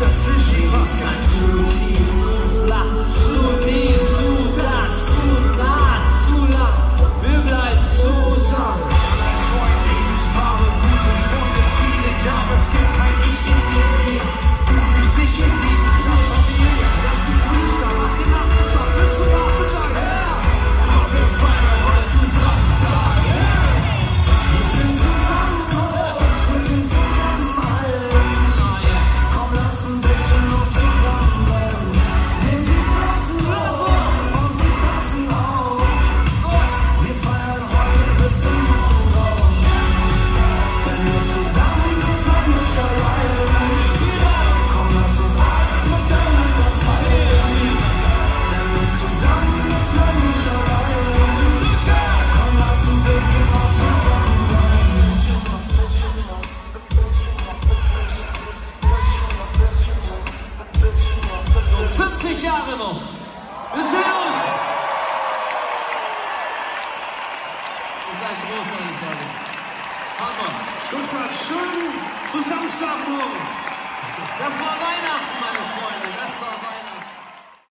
dazwischen, was ganz. Wir sehen uns. Ihr seid großartig, Leute. Hammer. Stuttgart, schönen Zusammenstag morgen. Das war Weihnachten, meine Freunde. Das war Weihnachten.